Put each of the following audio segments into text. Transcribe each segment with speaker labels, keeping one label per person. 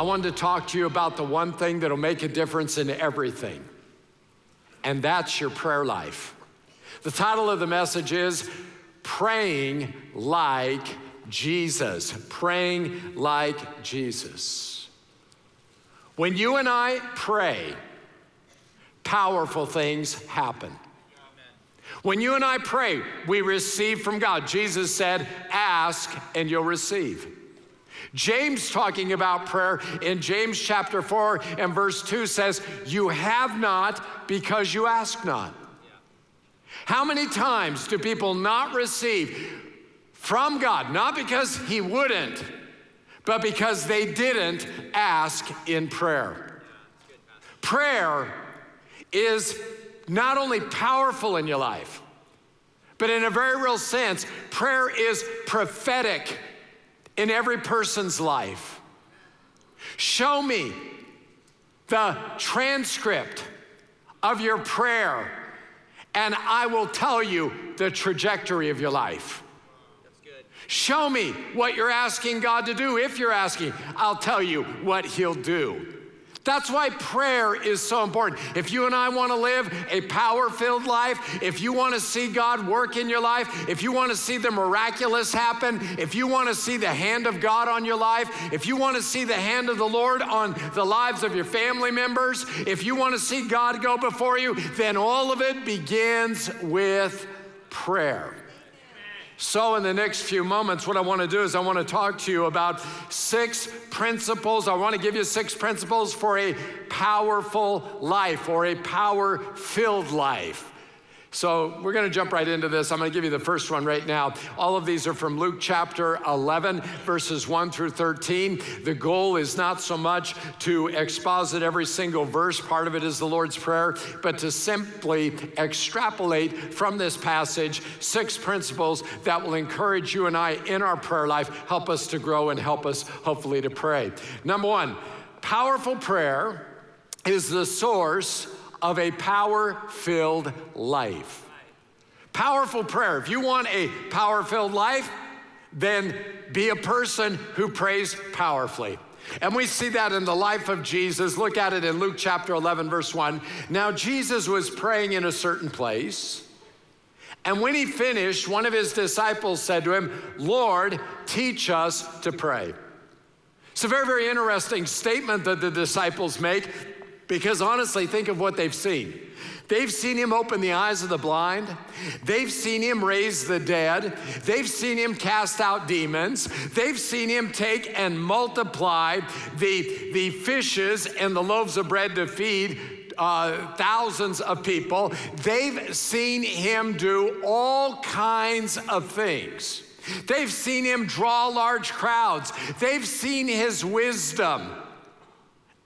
Speaker 1: I wanted to talk to you about the one thing that'll make a difference in everything, and that's your prayer life. The title of the message is Praying Like Jesus. Praying like Jesus. When you and I pray, powerful things happen. When you and I pray, we receive from God. Jesus said, Ask and you'll receive. James, talking about prayer in James chapter 4 and verse 2, says, You have not because you ask not. How many times do people not receive from God? Not because He wouldn't, but because they didn't ask in prayer. Prayer is not only powerful in your life, but in a very real sense, prayer is prophetic in every person's life. Show me the transcript of your prayer, and I will tell you the trajectory of your life. Show me what you're asking God to do. If you're asking, I'll tell you what He'll do. That's why prayer is so important. If you and I want to live a power filled life, if you want to see God work in your life, if you want to see the miraculous happen, if you want to see the hand of God on your life, if you want to see the hand of the Lord on the lives of your family members, if you want to see God go before you, then all of it begins with prayer. So, in the next few moments, what I want to do is I want to talk to you about six principles. I want to give you six principles for a powerful life or a power filled life. So we're going to jump right into this. I'm going to give you the first one right now. All of these are from Luke chapter 11, verses 1 through 13. The goal is not so much to exposit every single verse, part of it is the Lord's Prayer, but to simply extrapolate from this passage six principles that will encourage you and I in our prayer life, help us to grow, and help us hopefully to pray. Number one, powerful prayer is the source of a power filled life. Powerful prayer. If you want a power filled life, then be a person who prays powerfully. And we see that in the life of Jesus. Look at it in Luke chapter 11, verse 1. Now, Jesus was praying in a certain place. And when he finished, one of his disciples said to him, Lord, teach us to pray. It's a very, very interesting statement that the disciples make. Because honestly, think of what they've seen. They've seen him open the eyes of the blind. They've seen him raise the dead. They've seen him cast out demons. They've seen him take and multiply the, the fishes and the loaves of bread to feed uh, thousands of people. They've seen him do all kinds of things. They've seen him draw large crowds. They've seen his wisdom.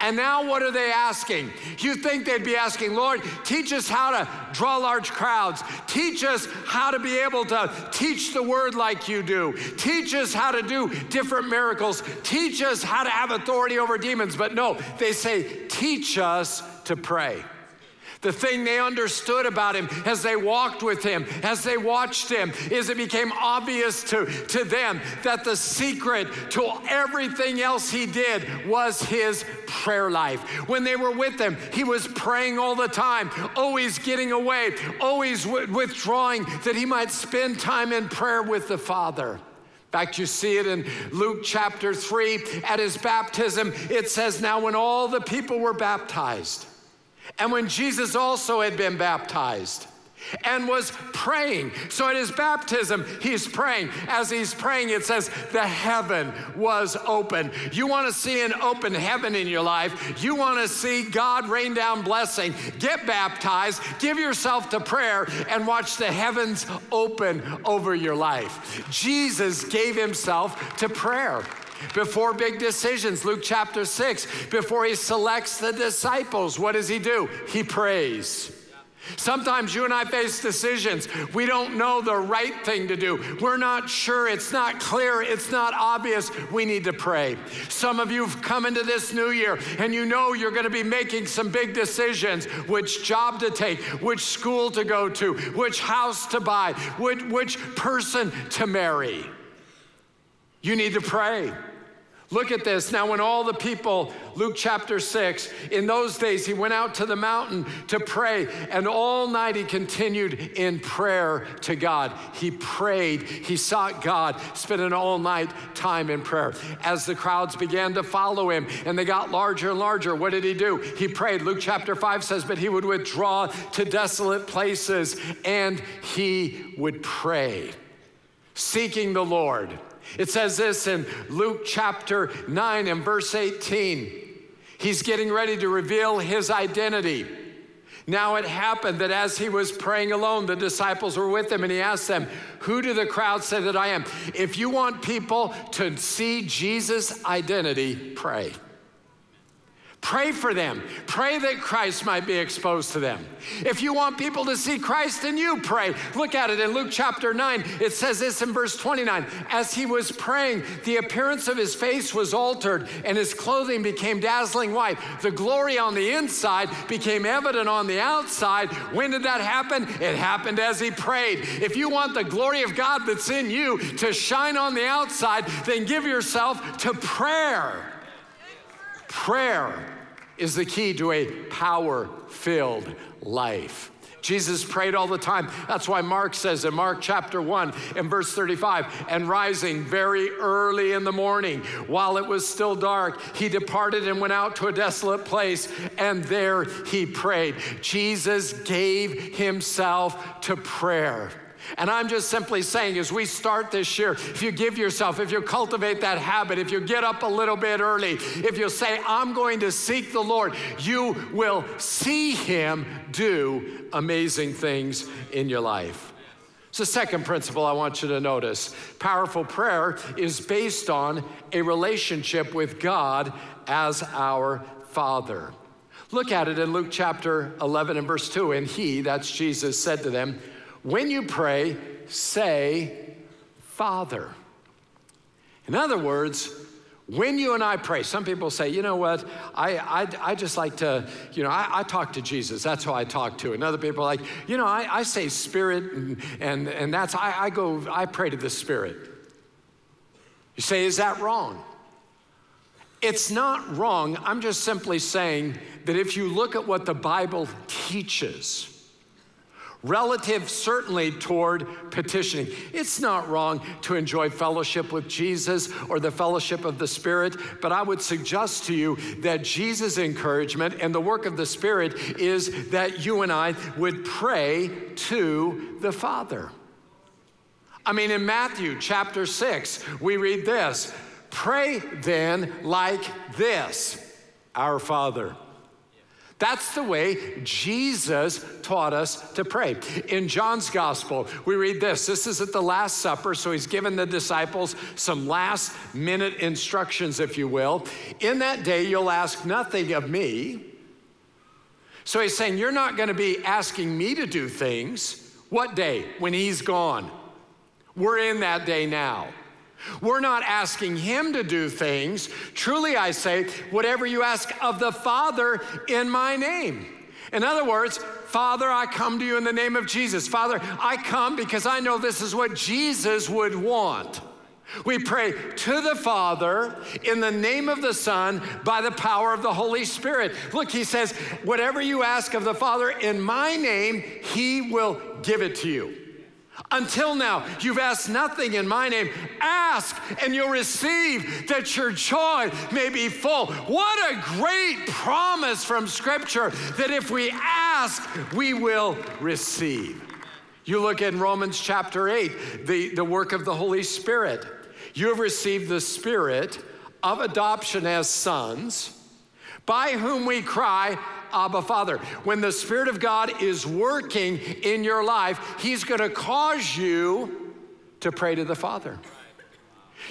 Speaker 1: And now, what are they asking? You think they'd be asking, Lord, teach us how to draw large crowds. Teach us how to be able to teach the word like you do. Teach us how to do different miracles. Teach us how to have authority over demons. But no, they say, teach us to pray. The thing they understood about him as they walked with him, as they watched him, is it became obvious to, to them that the secret to everything else he did was his prayer life. When they were with him, he was praying all the time, always getting away, always withdrawing that he might spend time in prayer with the Father. In fact, you see it in Luke chapter 3 at his baptism. It says, Now, when all the people were baptized, and when Jesus also had been baptized and was praying. So at his baptism, he's praying. As he's praying, it says, the heaven was open. You want to see an open heaven in your life. You want to see God rain down blessing. Get baptized, give yourself to prayer, and watch the heavens open over your life. Jesus gave himself to prayer before big decisions. Luke chapter 6, before he selects the disciples, what does he do? He prays. Sometimes you and I face decisions. We don't know the right thing to do. We're not sure. It's not clear. It's not obvious. We need to pray. Some of you have come into this new year and you know you're going to be making some big decisions which job to take, which school to go to, which house to buy, which, which person to marry. You need to pray. Look at this. Now, when all the people, Luke chapter 6, in those days he went out to the mountain to pray, and all night he continued in prayer to God. He prayed, he sought God, spent an all night time in prayer. As the crowds began to follow him and they got larger and larger, what did he do? He prayed. Luke chapter 5 says, But he would withdraw to desolate places and he would pray, seeking the Lord. It says this in Luke chapter 9 and verse 18. He's getting ready to reveal his identity. Now it happened that as he was praying alone, the disciples were with him, and he asked them, Who do the crowd say that I am? If you want people to see Jesus' identity, pray. Pray for them. Pray that Christ might be exposed to them. If you want people to see Christ in you, pray. Look at it in Luke chapter 9. It says this in verse 29 As he was praying, the appearance of his face was altered, and his clothing became dazzling white. The glory on the inside became evident on the outside. When did that happen? It happened as he prayed. If you want the glory of God that's in you to shine on the outside, then give yourself to prayer. Prayer is the key to a power filled life. Jesus prayed all the time. That's why Mark says in Mark chapter 1 and verse 35 and rising very early in the morning while it was still dark, he departed and went out to a desolate place and there he prayed. Jesus gave himself to prayer. And I'm just simply saying, as we start this year, if you give yourself, if you cultivate that habit, if you get up a little bit early, if you say, I'm going to seek the Lord, you will see Him do amazing things in your life. So, the second principle I want you to notice powerful prayer is based on a relationship with God as our Father. Look at it in Luke chapter 11 and verse 2. And he, that's Jesus, said to them, when you pray, say, Father. In other words, when you and I pray, some people say, you know what, I, I, I just like to, you know, I, I, talk to Jesus. That's who I talk to. And other people are like, you know, I, I say spirit, and, and, and that's, I, I go, I pray to the spirit. You say, is that wrong? It's not wrong. I'm just simply saying that if you look at what the Bible teaches, relative certainly toward petitioning. It's not wrong to enjoy fellowship with Jesus or the fellowship of the Spirit, but I would suggest to you that Jesus' encouragement and the work of the Spirit is that you and I would pray to the Father. I mean, in Matthew chapter 6, we read this Pray then like this Our Father that's the way Jesus taught us to pray. In John's gospel, we read this. This is at the Last Supper, so he's given the disciples some last minute instructions, if you will. In that day, you'll ask nothing of me. So he's saying, You're not going to be asking me to do things. What day? When he's gone. We're in that day now. We're not asking Him to do things. Truly, I say, whatever you ask of the Father in my name. In other words, Father, I come to you in the name of Jesus. Father, I come because I know this is what Jesus would want. We pray to the Father in the name of the Son by the power of the Holy Spirit. Look, he says, whatever you ask of the Father in my name, he will give it to you. Until now, you've asked nothing in my name. Ask and you'll receive that your joy may be full. What a great promise from Scripture that if we ask, we will receive. You look in Romans chapter 8, the, the work of the Holy Spirit. You have received the Spirit of adoption as sons, by whom we cry, Abba, Father. When the Spirit of God is working in your life, He's going to cause you to pray to the Father.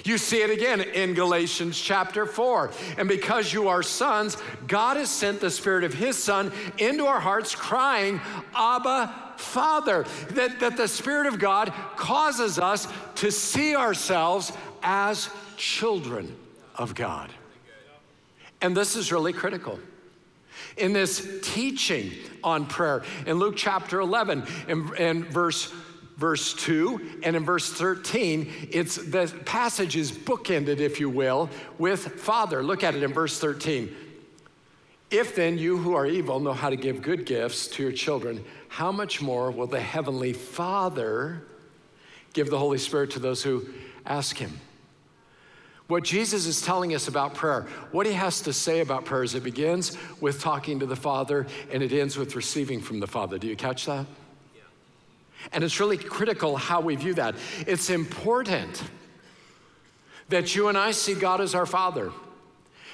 Speaker 1: You see it again in Galatians chapter 4. And because you are sons, God has sent the Spirit of His Son into our hearts, crying, Abba, Father. That, that the Spirit of God causes us to see ourselves as children of God. And this is really critical. In this teaching on prayer. In Luke chapter 11, in, verse verse 2 and in verse 13 it's the passage is bookended if you will with father. Look at it in verse 13 if then you who are evil know how to give good gifts to your children how much more will the heavenly father give the holy spirit to those who ask him what Jesus is telling us about prayer, what he has to say about prayer is it begins with talking to the Father and it ends with receiving from the Father. Do you catch that? And it's really critical how we view that. It's important that you and I see God as our Father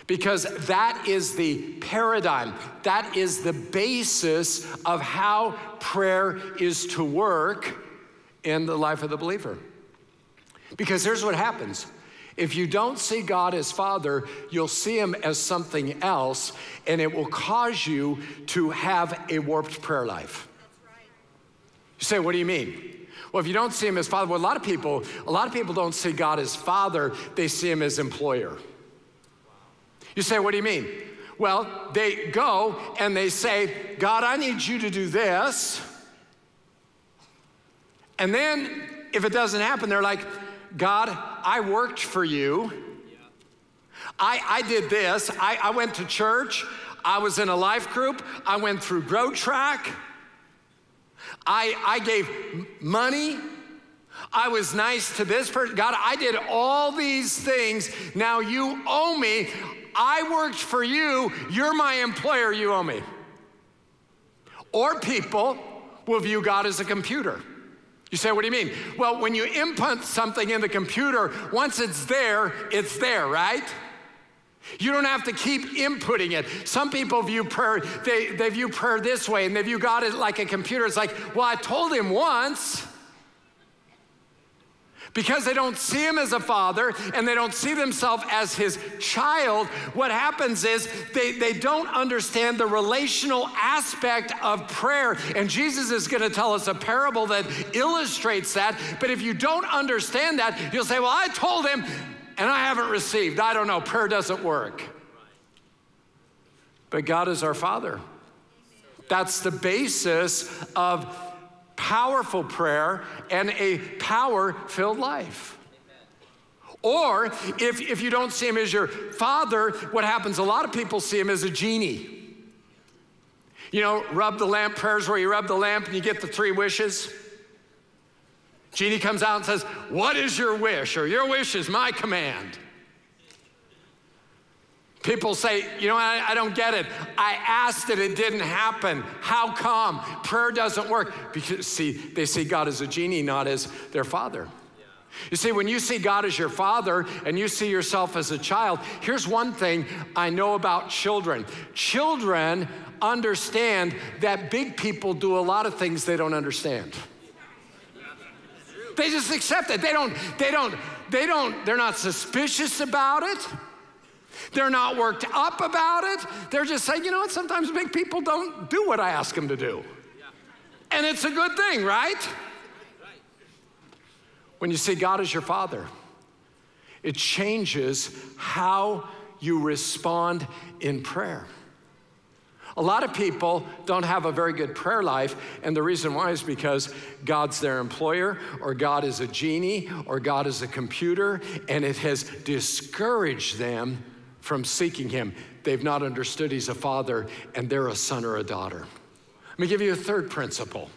Speaker 1: because that is the paradigm, that is the basis of how prayer is to work in the life of the believer. Because here's what happens. If you don't see God as Father, you'll see Him as something else, and it will cause you to have a warped prayer life. You say, what do you mean? Well, if you don't see him as father, well, a lot of people, a lot of people don't see God as father, they see him as employer. You say, what do you mean? Well, they go and they say, God, I need you to do this. And then if it doesn't happen, they're like, God, I worked for you. I, I did this. I, I went to church. I was in a life group. I went through Grow Track. I, I gave money. I was nice to this person. God, I did all these things. Now you owe me. I worked for you. You're my employer. You owe me. Or people will view God as a computer. You say, what do you mean? Well, when you input something in the computer, once it's there, it's there, right? You don't have to keep inputting it. Some people view prayer, they, they view prayer this way, and they view God like a computer. It's like, well, I told him once. Because they don't see him as a father and they don't see themselves as his child, what happens is they, they don't understand the relational aspect of prayer. And Jesus is going to tell us a parable that illustrates that. But if you don't understand that, you'll say, Well, I told him and I haven't received. I don't know. Prayer doesn't work. But God is our Father. That's the basis of powerful prayer and a power filled life. Or if, if you don't see him as your father, what happens? A lot of people see him as a genie. You know, rub the lamp prayers where you rub the lamp and you get the three wishes. Genie comes out and says, What is your wish? Or your wish is my command. People say, you know, I, I, don't get it. I asked it, it didn't happen. How come? Prayer doesn't work. Because, see, they see God as a genie, not as their father. You see, when you see God as your father and you see yourself as a child, here's one thing I know about children children understand that big people do a lot of things they don't understand. They just accept it. They don't, they don't, they don't, they're not suspicious about it. They're not worked up about it. They're just saying, you know what, sometimes big people don't do what I ask them to do. And it's a good thing, right? When you see God as your father, it changes how you respond in prayer. A lot of people don't have a very good prayer life, and the reason why is because God's their employer, or God is a genie, or God is a computer, and it has discouraged them from seeking Him. They've not understood He's a father, and they're a son or a daughter. Let me give you a third principle.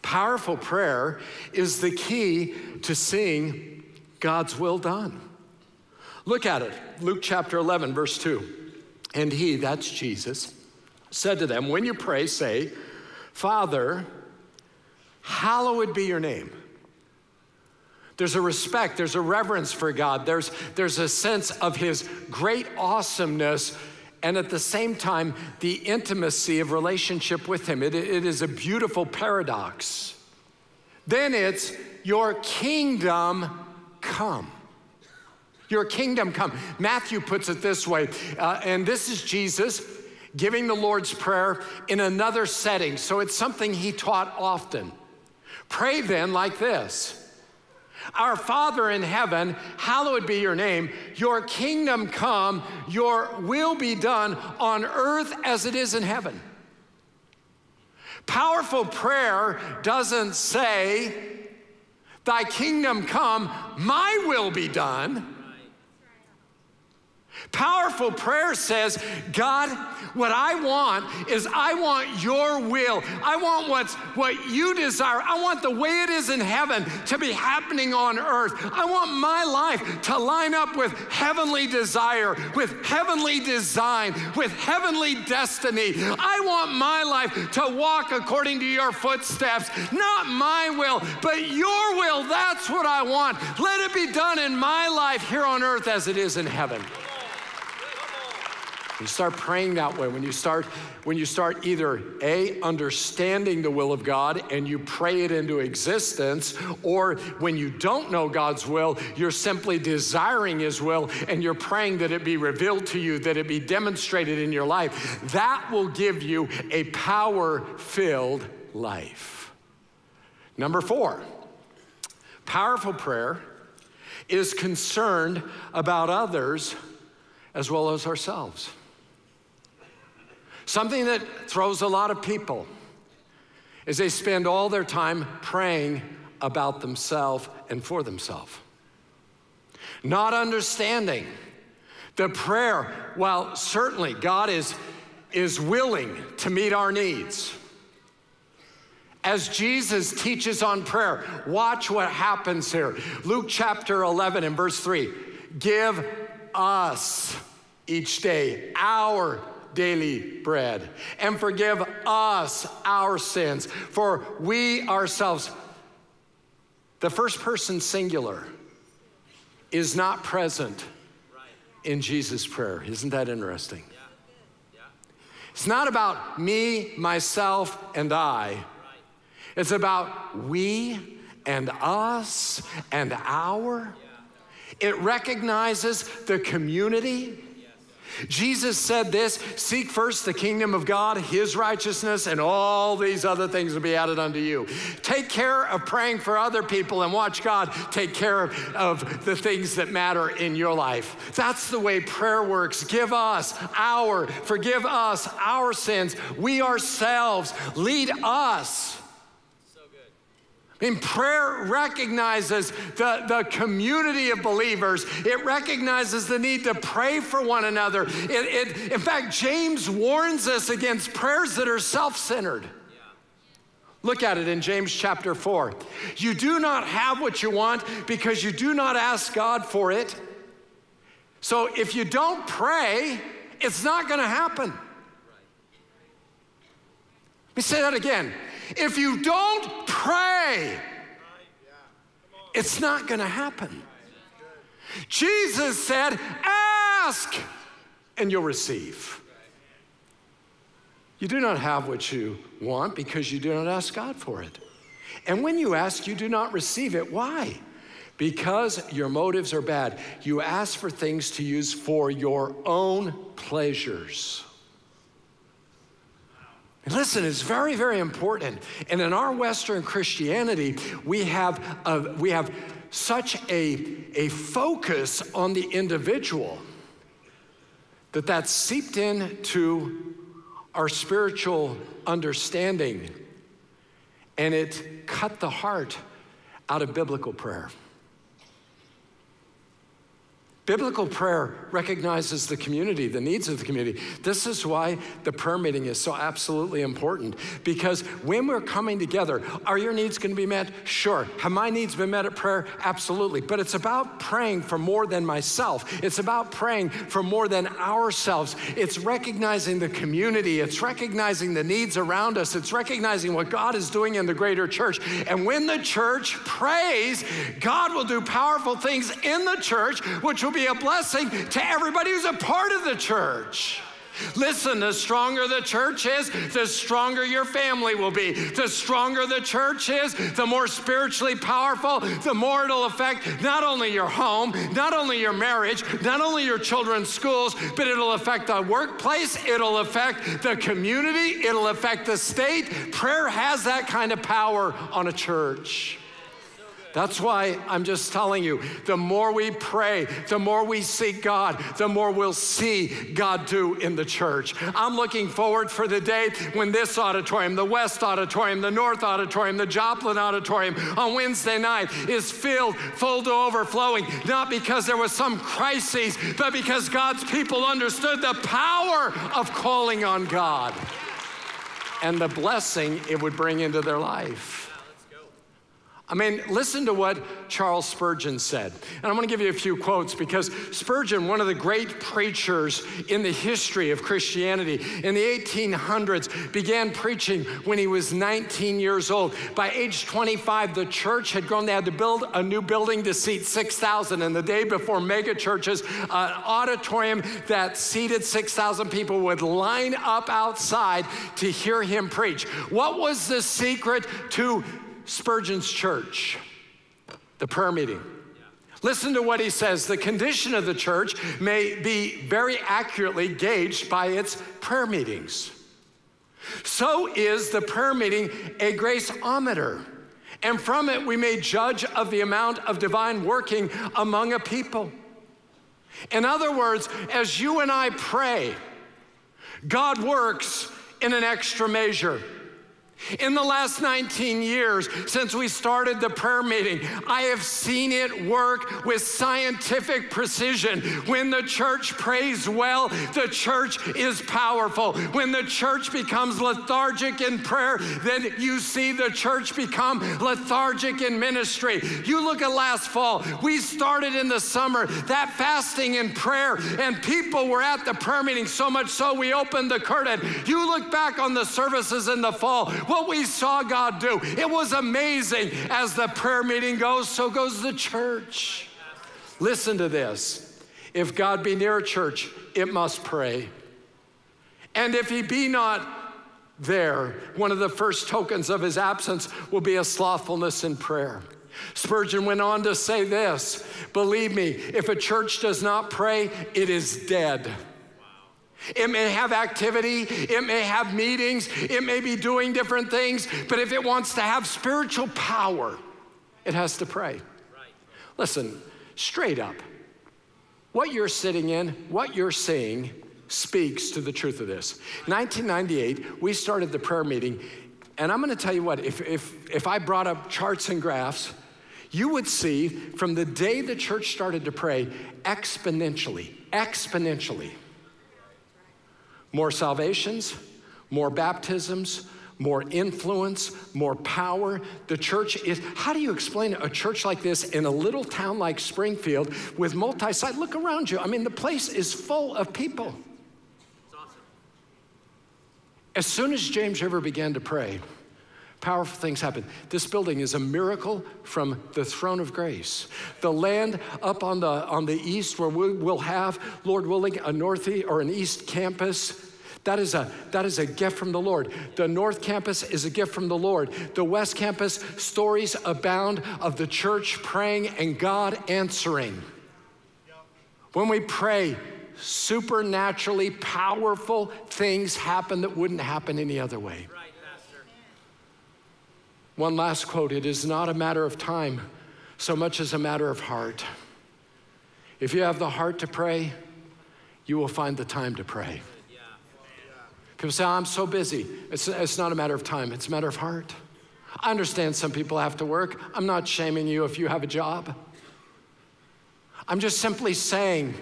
Speaker 1: Powerful prayer is the key to seeing God's will done. Look at it, Luke chapter 11, verse 2. And he, that's Jesus, said to them, When you pray, say, Father, hallowed be your name. There's a respect, there's a reverence for God, there's, there's a sense of His great awesomeness, and at the same time, the intimacy of relationship with Him. It, it is a beautiful paradox. Then it's, Your kingdom come. Your kingdom come. Matthew puts it this way, uh, and this is Jesus giving the Lord's Prayer in another setting. So it's something he taught often. Pray then like this Our Father in heaven, hallowed be your name. Your kingdom come, your will be done on earth as it is in heaven. Powerful prayer doesn't say, Thy kingdom come, my will be done Powerful prayer says, God, what I want is I want your will. I want what's what you desire. I want the way it is in heaven to be happening on earth. I want my life to line up with heavenly desire, with heavenly design, with heavenly destiny. I want my life to walk according to your footsteps, not my will, but your will. That's what I want. Let it be done in my life here on earth as it is in heaven. You start praying that way when you start when you start either a understanding the will of God and you pray it into existence or when you don't know God's will, you're simply desiring his will and you're praying that it be revealed to you, that it be demonstrated in your life. That will give you a power-filled life. Number 4. Powerful prayer is concerned about others as well as ourselves. Something that throws a lot of people is they spend all their time praying about themselves and for themselves. Not understanding the prayer, while certainly God is, is willing to meet our needs. As Jesus teaches on prayer, watch what happens here. Luke chapter 11 and verse 3 Give us each day our daily bread. And forgive us our sins, for we ourselves, the first person singular, is not present in Jesus' prayer. Isn't that interesting? It's not about me, myself, and I. It's about we and us and our. It recognizes the community Jesus said this seek first the kingdom of God, his righteousness, and all these other things will be added unto you. Take care of praying for other people and watch God take care of, of the things that matter in your life. That's the way prayer works. Give us our, forgive us our sins. We ourselves, lead us in prayer recognizes the, the community of believers. It recognizes the need to pray for one another. It, it, in fact, James warns us against prayers that are self centered. Look at it in James chapter 4. You do not have what you want because you do not ask God for it. So if you don't pray, it's not going to happen. Let me say that again. If you don't pray, it's not going to happen. Jesus said, Ask and you'll receive. You do not have what you want because you do not ask God for it. And when you ask, you do not receive it. Why? Because your motives are bad. You ask for things to use for your own pleasures. Listen, it's very, very important. And in our Western Christianity, we have, a, we have such a, a focus on the individual that that's seeped into our spiritual understanding and it cut the heart out of biblical prayer. Biblical prayer recognizes the community, the needs of the community. This is why the prayer meeting is so absolutely important because when we're coming together, are your needs going to be met? Sure. Have my needs been met at prayer? Absolutely. But it's about praying for more than myself, it's about praying for more than ourselves. It's recognizing the community, it's recognizing the needs around us, it's recognizing what God is doing in the greater church. And when the church prays, God will do powerful things in the church, which will be a blessing to everybody who's a part of the church. Listen, the stronger the church is, the stronger your family will be. The stronger the church is, the more spiritually powerful, the more it'll affect not only your home, not only your marriage, not only your children's schools, but it'll affect the workplace, it'll affect the community, it'll affect the state. Prayer has that kind of power on a church. That's why I'm just telling you the more we pray, the more we seek God, the more we'll see God do in the church. I'm looking forward for the day when this auditorium, the West Auditorium, the North Auditorium, the Joplin Auditorium on Wednesday night is filled full to overflowing, not because there was some crisis, but because God's people understood the power of calling on God and the blessing it would bring into their life. I mean, listen to what Charles Spurgeon said. And I'm going to give you a few quotes because Spurgeon, one of the great preachers in the history of Christianity, in the 1800s, began preaching when he was 19 years old. By age 25, the church had grown. They had to build a new building to seat 6,000. And the day before mega churches, an auditorium that seated 6,000 people would line up outside to hear him preach. What was the secret to Spurgeon's church, the prayer meeting. Listen to what he says. The condition of the church may be very accurately gauged by its prayer meetings. So is the prayer meeting a graceometer. And from it, we may judge of the amount of divine working among a people. In other words, as you and I pray, God works in an extra measure. In the last 19 years since we started the prayer meeting, I have seen it work with scientific precision. When the church prays well, the church is powerful. When the church becomes lethargic in prayer, then you see the church become lethargic in ministry. You look at last fall, we started in the summer that fasting and prayer, and people were at the prayer meeting so much so we opened the curtain. You look back on the services in the fall what we saw God do. It was amazing. As the prayer meeting goes, so goes the church. Listen to this. If God be near a church, it must pray. And if he be not there, one of the first tokens of his absence will be a slothfulness in prayer. Spurgeon went on to say this Believe me, if a church does not pray, it is dead. It may have activity, it may have meetings, it may be doing different things, but if it wants to have spiritual power, it has to pray. Listen, straight up, what you're sitting in, what you're seeing, speaks to the truth of this. 1998, we started the prayer meeting, and I'm gonna tell you what, if, if, if I brought up charts and graphs, you would see from the day the church started to pray exponentially, exponentially more salvations, more baptisms, more influence, more power. The church is, how do you explain a church like this in a little town like Springfield with multi site? Look around you. I mean, the place is full of people. Awesome. As soon as James River began to pray, powerful things happen. This building is a miracle from the throne of grace. The land up on the on the east where we will have, Lord willing, a north or an east campus. That is, a, that is a gift from the Lord. The North Campus is a gift from the Lord. The West Campus, stories abound of the church praying and God answering. When we pray, supernaturally powerful things happen that wouldn't happen any other way. One last quote it is not a matter of time so much as a matter of heart. If you have the heart to pray, you will find the time to pray. People say, I'm so busy. It's, it's not a matter of time, it's a matter of heart. I understand some people have to work. I'm not shaming you if you have a job. I'm just simply saying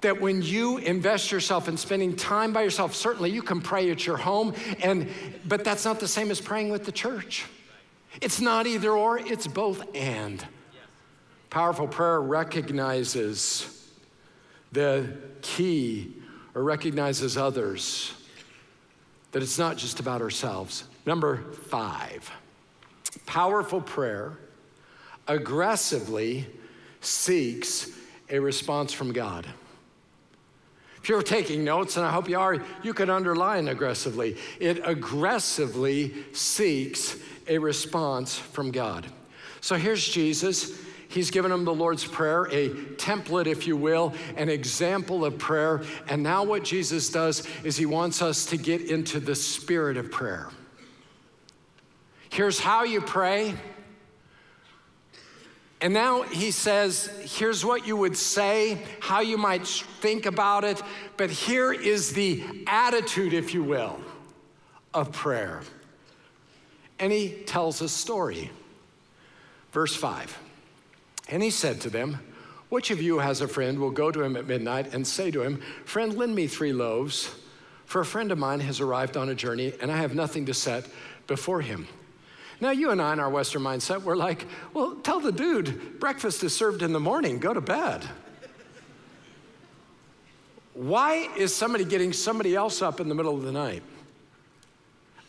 Speaker 1: that when you invest yourself in spending time by yourself, certainly you can pray at your home, and, but that's not the same as praying with the church. It's not either or, it's both and. Powerful prayer recognizes the key or recognizes others, that it's not just about ourselves. Number five, powerful prayer aggressively seeks a response from God. If you're taking notes, and I hope you are, you can underline aggressively. It aggressively seeks a response from God. So here's Jesus. He's given them the Lord's Prayer, a template, if you will, an example of prayer. And now, what Jesus does is he wants us to get into the spirit of prayer. Here's how you pray And now he says, here's what you would say, how you might think about it, but here is the attitude, if you will, of prayer. And he tells a story. Verse 5 And he said to them, Which of you has a friend will go to him at midnight and say to him, Friend, lend me three loaves, for a friend of mine has arrived on a journey and I have nothing to set before him. Now, you and I, in our Western mindset, we're like, well, tell the dude, breakfast is served in the morning, go to bed. Why is somebody getting somebody else up in the middle of the night?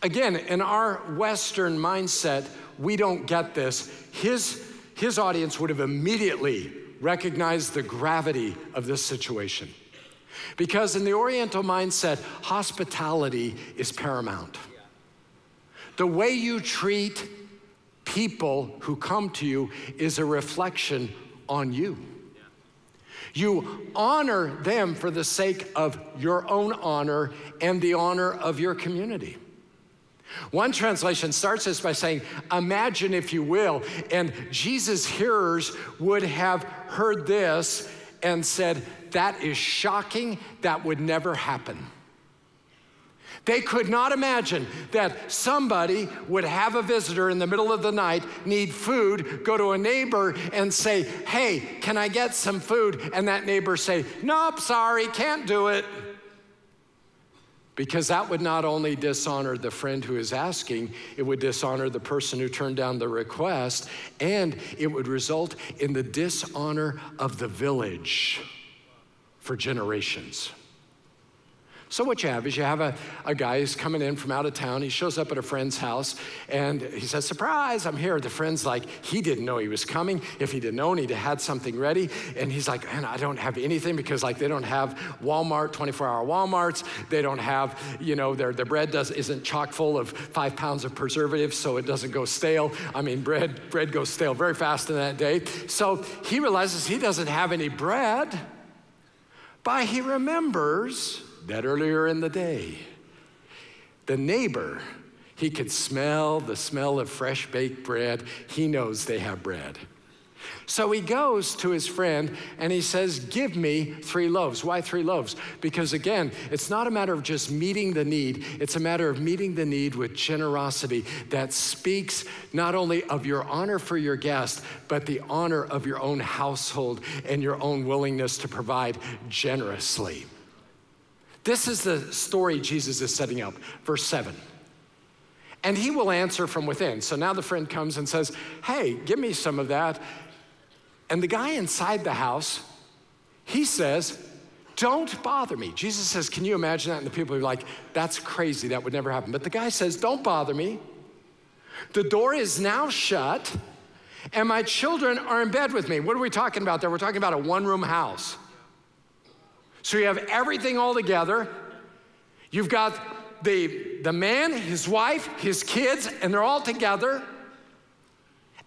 Speaker 1: Again, in our Western mindset, we don't get this. His, his audience would have immediately recognized the gravity of this situation. Because in the Oriental mindset, hospitality is paramount. The way you treat people who come to you is a reflection on you. You honor them for the sake of your own honor and the honor of your community. One translation starts this by saying, Imagine, if you will, and Jesus' hearers would have heard this and said, That is shocking, that would never happen. They could not imagine that somebody would have a visitor in the middle of the night, need food, go to a neighbor and say, Hey, can I get some food? And that neighbor say, Nope, sorry, can't do it. Because that would not only dishonor the friend who is asking, it would dishonor the person who turned down the request, and it would result in the dishonor of the village for generations. So, what you have is you have a, a guy who's coming in from out of town. He shows up at a friend's house and he says, Surprise, I'm here. The friend's like, He didn't know he was coming. If he didn't know, he'd have had something ready. And he's like, Man, I don't have anything because, like, they don't have Walmart, 24 hour Walmarts. They don't have, you know, their, their bread does, isn't chock full of five pounds of preservatives so it doesn't go stale. I mean, bread, bread goes stale very fast in that day. So he realizes he doesn't have any bread, but he remembers that earlier in the day, the neighbor, he could smell the smell of fresh baked bread. He knows they have bread. So he goes to his friend and he says, Give me three loaves. Why three loaves? Because again, it's not a matter of just meeting the need, it's a matter of meeting the need with generosity that speaks not only of your honor for your guest, but the honor of your own household and your own willingness to provide generously. This is the story Jesus is setting up. Verse 7. And he will answer from within. So now the friend comes and says, Hey, give me some of that. And the guy inside the house, he says, Don't bother me. Jesus says, Can you imagine that? And the people are like, That's crazy. That would never happen. But the guy says, Don't bother me. The door is now shut, and my children are in bed with me. What are we talking about there? We're talking about a one room house. So you have everything all together. You've got the, the man, his wife, his kids, and they're all together.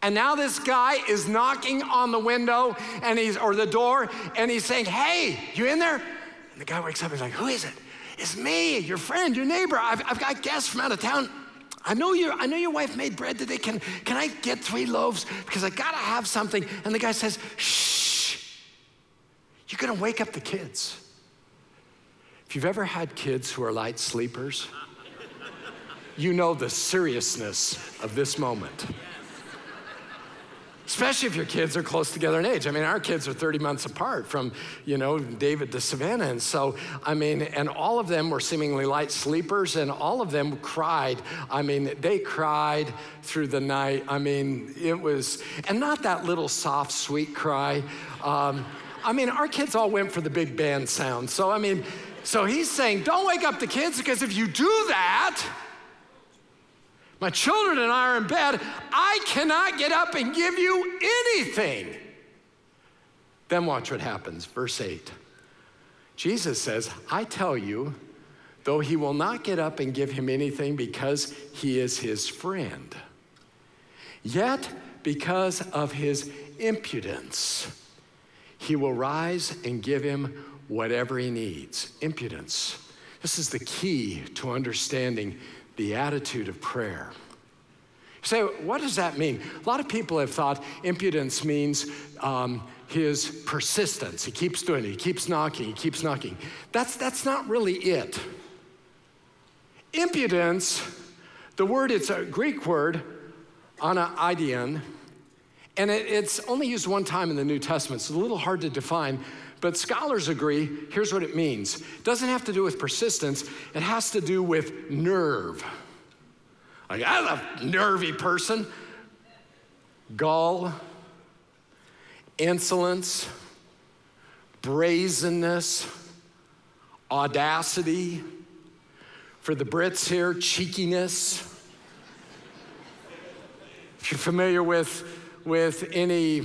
Speaker 1: And now this guy is knocking on the window and he's or the door and he's saying, Hey, you in there? And the guy wakes up, and he's like, Who is it? It's me, your friend, your neighbor. I've, I've got guests from out of town. I know your I know your wife made bread today. Can can I get three loaves? Because I gotta have something. And the guy says, Shh, you're gonna wake up the kids. If you've ever had kids who are light sleepers, you know the seriousness of this moment. Especially if your kids are close together in age. I mean, our kids are 30 months apart from, you know, David to Savannah. And so, I mean, and all of them were seemingly light sleepers and all of them cried. I mean, they cried through the night. I mean, it was, and not that little soft, sweet cry. Um, I mean, our kids all went for the big band sound. So, I mean, so he's saying, don't wake up the kids because if you do that, my children and I are in bed, I cannot get up and give you anything. Then watch what happens. Verse 8. Jesus says, I tell you, though he will not get up and give him anything because he is his friend, yet because of his impudence, he will rise and give him whatever he needs. Impudence. This is the key to understanding the attitude of prayer. say, what does that mean? A lot of people have thought impudence means um, his persistence. He keeps doing it, he keeps knocking, he keeps knocking. That's, that's not really it. Impudence, the word, it's a Greek word, anaidein, and it, it's only used one time in the New Testament, so it's a little hard to define. But scholars agree, here's what it means. It doesn't have to do with persistence, it has to do with nerve. Like, I'm a nervy person. Gall, insolence, brazenness, audacity. For the Brits here, cheekiness. If you're familiar with, with any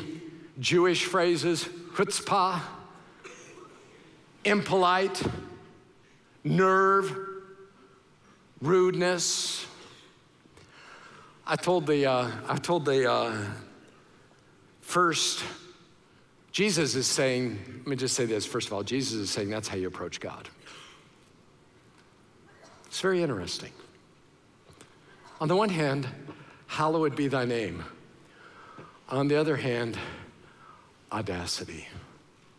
Speaker 1: Jewish phrases, chutzpah, impolite, nerve, rudeness. I told the, uh, I told the uh, first, Jesus is saying, let me just say this first of all, Jesus is saying that's how you approach God. It's very interesting. On the one hand, hallowed be thy name. On the other hand, audacity.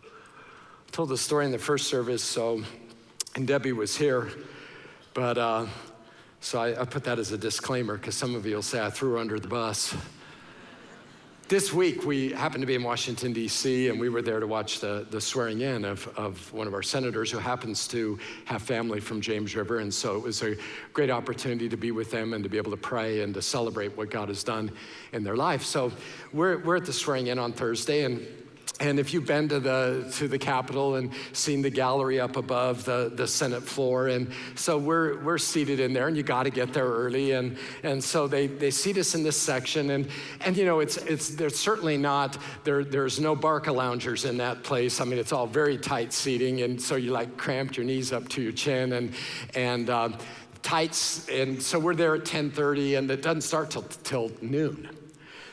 Speaker 1: I told the story in the first service, so, and Debbie was here, but uh, so I, I put that as a disclaimer because some of you will say I threw her under the bus. This week, we happened to be in Washington, D.C., and we were there to watch the, the swearing in of, of one of our senators who happens to have family from James River. And so it was a great opportunity to be with them and to be able to pray and to celebrate what God has done in their life. So we're, we're at the swearing in on Thursday, and and if you've been to the, to the Capitol and seen the gallery up above the, the Senate floor, and so we're, we're seated in there, and you got to get there early. And, and so they, they seat us in this section. And, and you know, it's, it's, there's certainly not, there, there's no Barcaloungers in that place. I mean, it's all very tight seating. And so you like cramped your knees up to your chin. And, and uh, tights. And so we're there at 1030, and it doesn't start till, till noon.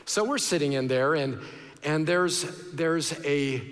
Speaker 1: So we're sitting in there, and and there's, there's a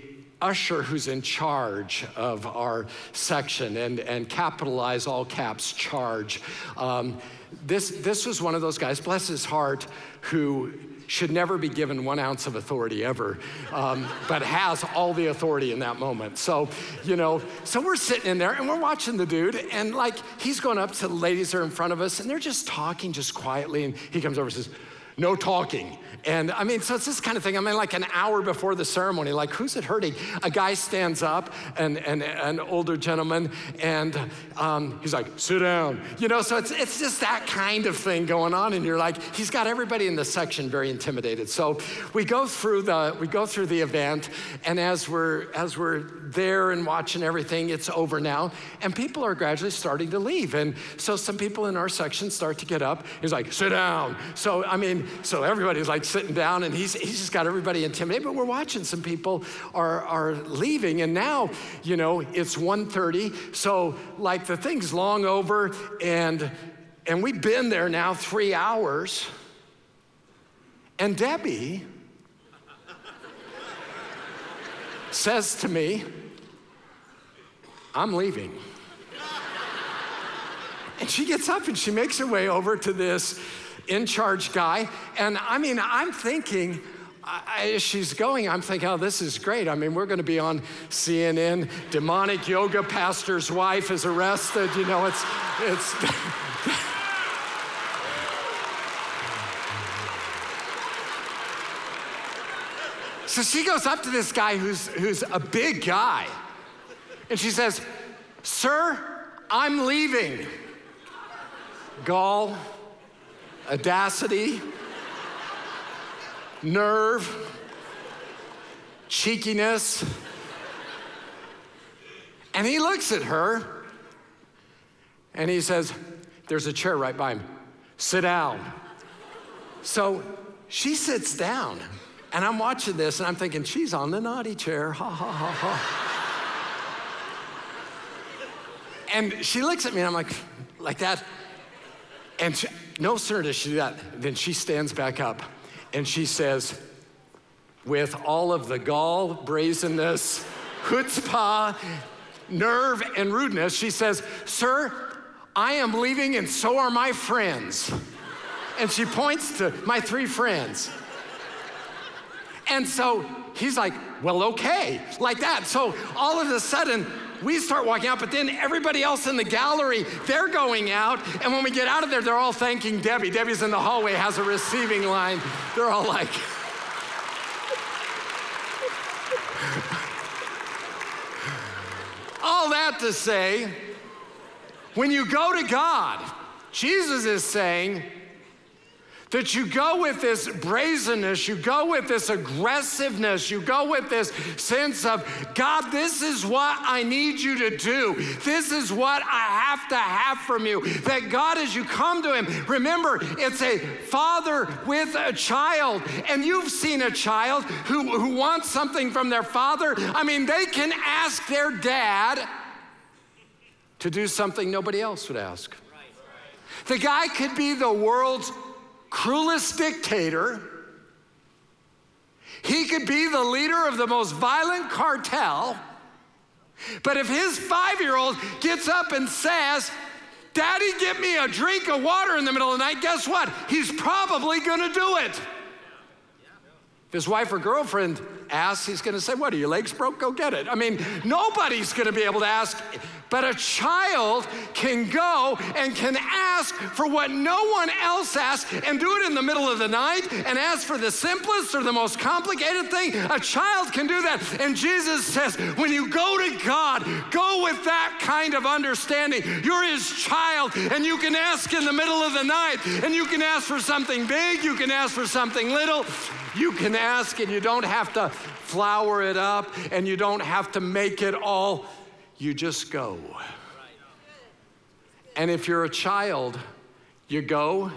Speaker 1: usher who's in charge of our section and, and capitalize all caps charge. Um, this, this was one of those guys, bless his heart, who should never be given one ounce of authority ever, um, but has all the authority in that moment. So, you know, so we're sitting in there and we're watching the dude, and like he's going up to the ladies that are in front of us, and they're just talking just quietly, and he comes over and says, No talking. And I mean, so it's this kind of thing. I mean, like an hour before the ceremony, like who's it hurting? A guy stands up, and, and an older gentleman, and um, he's like, sit down. You know, so it's, it's just that kind of thing going on. And you're like, he's got everybody in the section very intimidated. So we go through the, we go through the event, and as we're, as we're there and watching everything, it's over now, and people are gradually starting to leave. And so some people in our section start to get up. He's like, sit down. So, I mean, so everybody's like, sitting down and he's, he's just got everybody intimidated. But we're watching some people are, are leaving. And now, you know, it's 1.30. So like the thing's long over and, and we've been there now three hours. And Debbie says to me, I'm leaving. And she gets up and she makes her way over to this in charge guy. And I mean, I'm thinking, as she's going, I'm thinking, oh, this is great. I mean, we're going to be on CNN. Demonic yoga pastor's wife is arrested. You know, it's, it's. so she goes up to this guy who's, who's a big guy. And she says, Sir, I'm leaving. Gall, audacity, nerve, cheekiness. And he looks at her and he says, There's a chair right by him. Sit down. So she sits down. And I'm watching this and I'm thinking, she's on the naughty chair. Ha ha ha ha. And she looks at me and I'm like, like that. And she, no sooner does she do that than she stands back up and she says, with all of the gall, brazenness, chutzpah, nerve, and rudeness, she says, Sir, I am leaving and so are my friends. And she points to my three friends. And so he's like, well, okay, like that. So all of a sudden, we start walking out, but then everybody else in the gallery, they're going out. And when we get out of there, they're all thanking Debbie. Debbie's in the hallway, has a receiving line. They're all like, all that to say, when you go to God, Jesus is saying, that you go with this brazenness, you go with this aggressiveness, you go with this sense of, God, this is what I need you to do. This is what I have to have from you. That God, as you come to Him, remember, it's a father with a child, and you've seen a child who, who wants something from their father. I mean, they can ask their dad to do something nobody else would ask. The guy could be the world's cruelest dictator. He could be the leader of the most violent cartel. But if his five year old gets up and says, Daddy, get me a drink of water in the middle of the night, guess what? He's probably gonna do it. If his wife or girlfriend asks, he's gonna say, What, are your legs broke? Go get it. I mean, nobody's gonna be able to ask but a child can go and can ask for what no one else asks and do it in the middle of the night and ask for the simplest or the most complicated thing. A child can do that. And Jesus says, when you go to God, go with that kind of understanding. You're his child and you can ask in the middle of the night and you can ask for something big, you can ask for something little. You can ask and you don't have to flower it up and you don't have to make it all you just go. And if you're a child, you go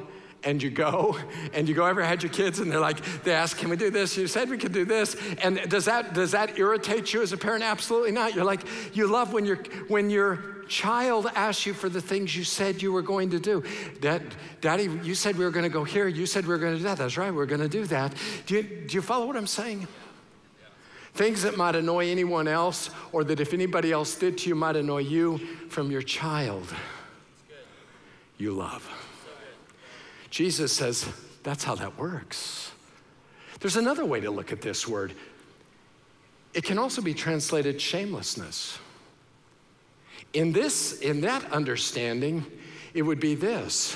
Speaker 1: and you go and you go. Ever had your kids and they're like they ask can we do this? You said we could do this. And does that does that irritate you as a parent? Absolutely not. You're like you love when your when your child asks you for the things you said you were going to do. Dad, daddy you said we were going to go here. You said we were going to do that. That's right. We we're going to do that. Do you, do you follow what i'm saying Things that might annoy anyone else, or that if anybody else did to you might annoy you from your child you love. Jesus says that's how that works. There's another way to look at this word. It can also be translated shamelessness. In this, in that understanding, it would be this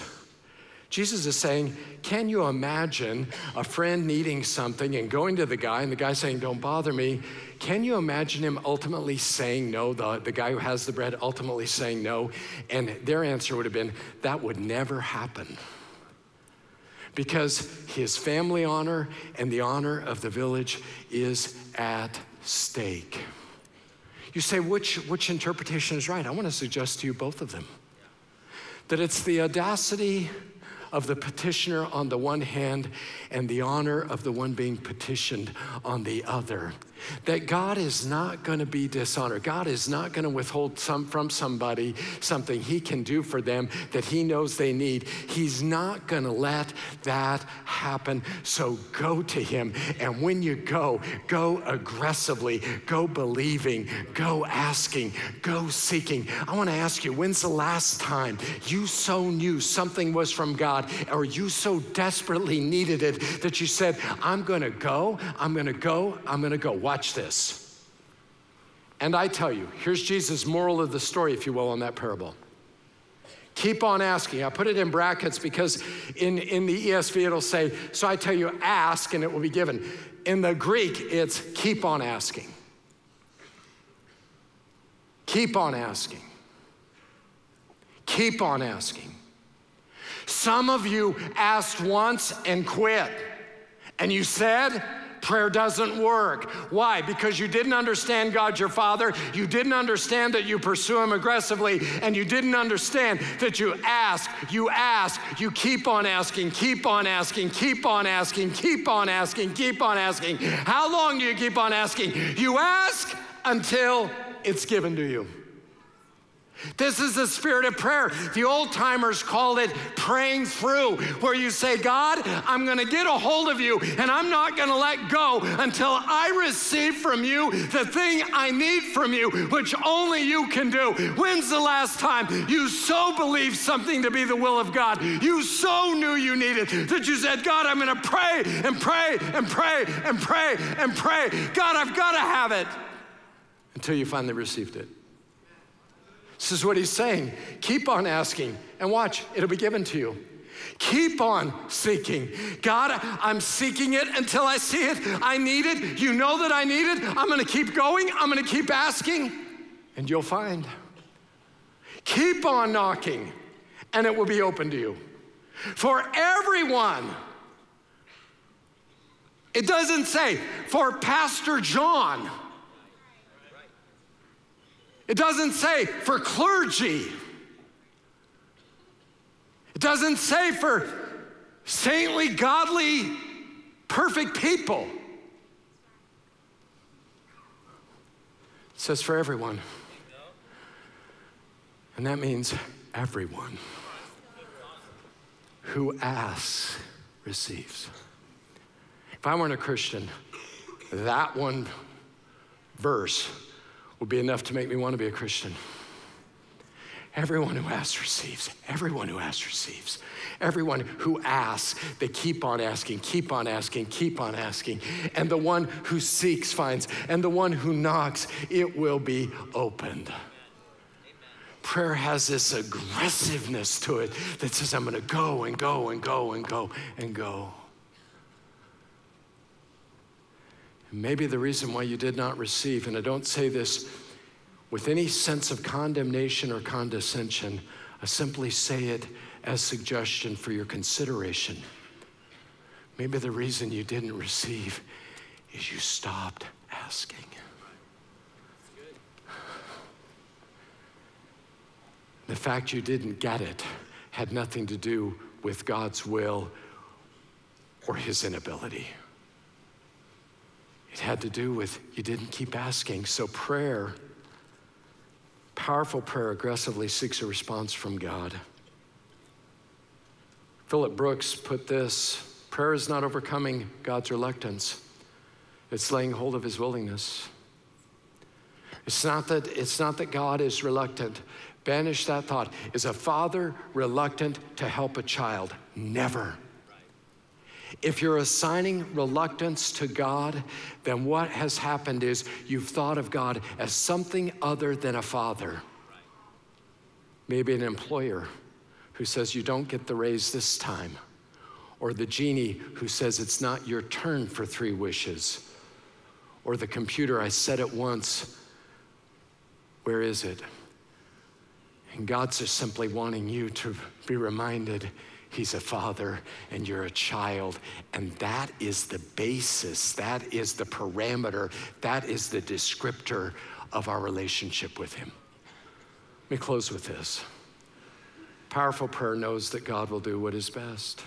Speaker 1: Jesus is saying, Can you imagine a friend needing something and going to the guy and the guy saying, Don't bother me? Can you imagine him ultimately saying no, the, the guy who has the bread ultimately saying no? And their answer would have been, That would never happen. Because his family honor and the honor of the village is at stake. You say, which, which interpretation is right? I want to suggest to you both of them. That it's the audacity of the petitioner on the one hand and the honor of the one being petitioned on the other. That God is not going to be dishonored. God is not going to withhold some from somebody something he can do for them that he knows they need. He's not going to let that happen. So go to him. And when you go, go aggressively, go believing, go asking, go seeking. I want to ask you, when's the last time you so knew something was from God or you so desperately needed it that you said, I'm going to go, I'm going to go, I'm going to go. Watch this. And I tell you, here's Jesus' moral of the story, if you will, on that parable. Keep on asking. I put it in brackets because in, in the ESV it'll say, So I tell you, ask and it will be given. In the Greek, it's keep on asking. Keep on asking. Keep on asking. Some of you asked once and quit, and you said, prayer doesn't work. Why? Because you didn't understand God your Father, you didn't understand that you pursue Him aggressively, and you didn't understand that you ask, you ask, you keep on asking, keep on asking, keep on asking, keep on asking, keep on asking. How long do you keep on asking? You ask until it's given to you. This is the spirit of prayer. The old timers called it praying through, where you say, God, I'm going to get a hold of you and I'm not going to let go until I receive from you the thing I need from you, which only you can do. When's the last time you so believed something to be the will of God? You so knew you needed that you said, God, I'm going to pray and pray and pray and pray and pray. God, I've got to have it until you finally received it. This is what he's saying. Keep on asking and watch, it'll be given to you. Keep on seeking. God, I'm seeking it until I see it. I need it. You know that I need it. I'm going to keep going. I'm going to keep asking, and you'll find. Keep on knocking, and it will be open to you. For everyone, it doesn't say for Pastor John. It doesn't say for clergy. It doesn't say for saintly, godly, perfect people. It says for everyone. And that means everyone who asks receives. If I weren't a Christian, that one verse would be enough to make me want to be a Christian. Everyone who asks receives. Everyone who asks receives. Everyone who asks, they keep on asking, keep on asking, keep on asking. And the one who seeks finds. And the one who knocks, it will be opened. Prayer has this aggressiveness to it that says, I'm going to go and go and go and go and go. Maybe the reason why you did not receive, and I don't say this with any sense of condemnation or condescension, I simply say it as suggestion for your consideration. Maybe the reason you didn't receive is you stopped asking. The fact you didn't get it had nothing to do with God's will or his inability. It had to do with you didn't keep asking. So, prayer, powerful prayer, aggressively seeks a response from God. Philip Brooks put this prayer is not overcoming God's reluctance, it's laying hold of his willingness. It's not that, it's not that God is reluctant. Banish that thought. Is a father reluctant to help a child? Never. If you're assigning reluctance to God, then what has happened is you've thought of God as something other than a father. Maybe an employer who says you don't get the raise this time, or the genie who says it's not your turn for three wishes, or the computer, I said it once, where is it? And God's just simply wanting you to be reminded He's a father and you're a child. And that is the basis, that is the parameter, that is the descriptor of our relationship with Him. Let me close with this. Powerful prayer knows that God will do what is best.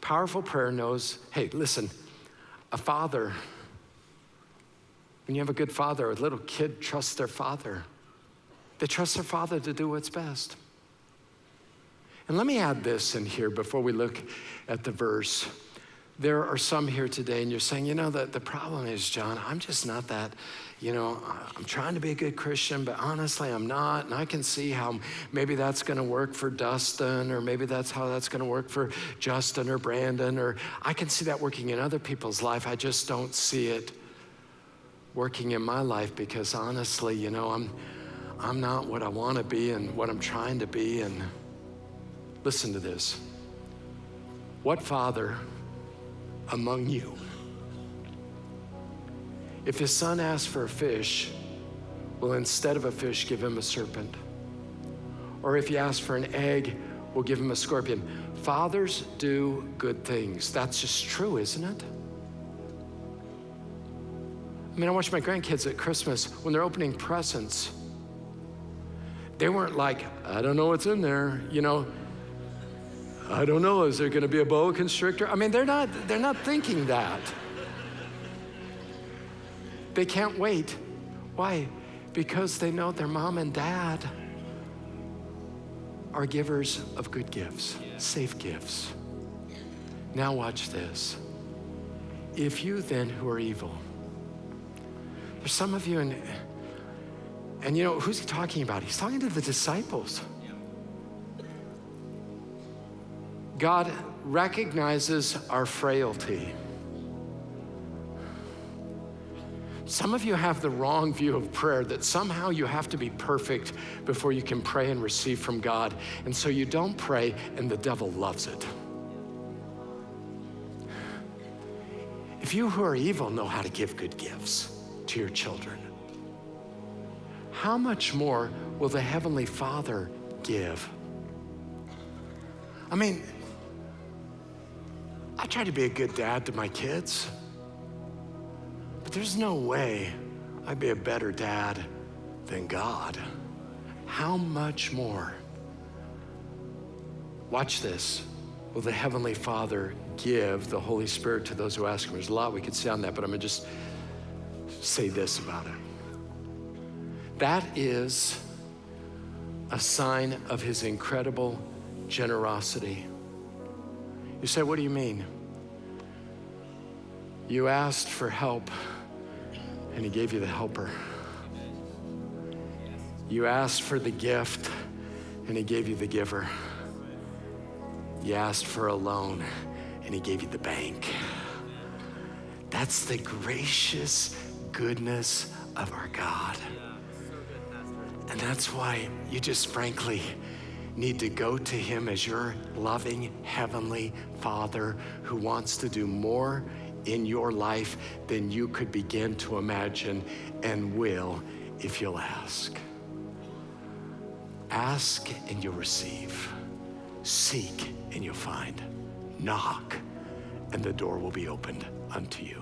Speaker 1: Powerful prayer knows hey, listen, a father, when you have a good father, a little kid trusts their father. They trust their father to do what's best. And let me add this in here before we look at the verse. There are some here today, and you're saying, you know, the, the problem is, John, I'm just not that, you know, I'm trying to be a good Christian, but honestly, I'm not. And I can see how maybe that's going to work for Dustin, or maybe that's how that's going to work for Justin or Brandon, or I can see that working in other people's life. I just don't see it working in my life because honestly, you know, I'm, I'm not what I want to be and what I'm trying to be. And Listen to this. What father among you, if his son asks for a fish, will instead of a fish give him a serpent? Or if he asks for an egg, will give him a scorpion? Fathers do good things. That's just true, isn't it? I mean, I watch my grandkids at Christmas when they're opening presents. They weren't like, I don't know what's in there. You know, I don't know, is there going to be a boa constrictor? I mean, they're not, they're not thinking that. They can't wait. Why? because they know their mom and dad are givers of good gifts, safe gifts. Now, watch this. If you then, who are evil, there's some of you, and, and you know, who's he talking about? He's talking to the disciples. God recognizes our frailty. Some of you have the wrong view of prayer that somehow you have to be perfect before you can pray and receive from God. And so you don't pray, and the devil loves it. If you who are evil know how to give good gifts to your children, how much more will the Heavenly Father give? I mean, I try to be a good dad to my kids, but there's no way I'd be a better dad than God. How much more? Watch this. Will the Heavenly Father give the Holy Spirit to those who ask Him? There's a lot we could say on that, but I'm going to just say this about it. That is a sign of His incredible generosity. You say, What do you mean? You asked for help, and He gave you the helper. You asked for the gift, and He gave you the giver. You asked for a loan, and He gave you the bank. That's the gracious goodness of our God. And that's why you just frankly need to go to Him as your loving Heavenly Father who wants to do more in your life than you could begin to imagine and will if you'll ask. Ask and you'll receive. Seek and you'll find. Knock and the door will be opened unto you.